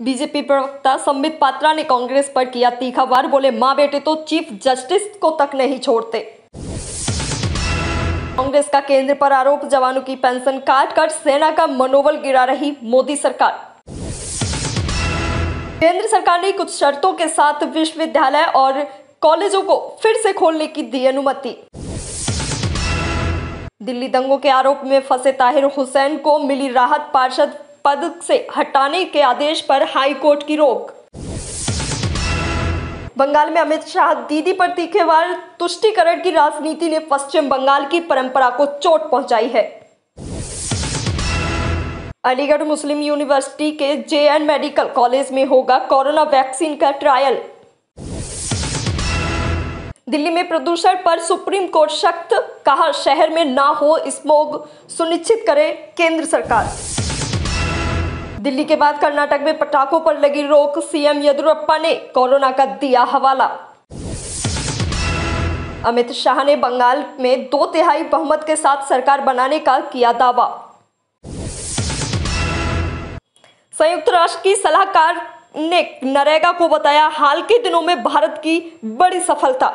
BJP प्रवक्ता संबित पात्रा ने कांग्रेस पर किया तीखा वार, बोले, माँ बेटे तो चीफ जस्टिस को तक नहीं छोड़ते। कांग्रेस का केंद्र पर आरोप, जवानों की पेंशन काट कर सेना का मनोबल गिरा रही मोदी सरकार। केंद्र सरकार ने कुछ शर्तों के साथ विश्वविद्यालय और कॉलेजों को फिर से खोलने की दी अनुमति। दिल्ली दंगों के आरोप में फंसे ताहिर हुसैन को मिली राहत पार्षद पद से हटाने के आदेश पर हाई कोर्ट की रोक। बंगाल में अमित शाह दीदी पर तीखेवार तुष्टिकरण की राजनीति ने पश्चिम बंगाल की परंपरा को चोट पहुंचाई है। अलीगढ़ मुस्लिम यूनिवर्सिटी के जे एन मेडिकल कॉलेज में होगा कोरोना वैक्सीन का ट्रायल। दिल्ली में प्रदूषण पर सुप्रीम कोर्ट सख्त, कहा शहर में ना हो स्मोग, सुनिश्चित करे केंद्र सरकार। दिल्ली के बाद कर्नाटक में पटाखों पर लगी रोक, सीएम येदुरप्पा ने कोरोना का दिया हवाला। अमित शाह ने बंगाल में दो तिहाई बहुमत के साथ सरकार बनाने का किया दावा। संयुक्त राष्ट्र की सलाहकार ने नरेगा को बताया हाल के दिनों में भारत की बड़ी सफलता।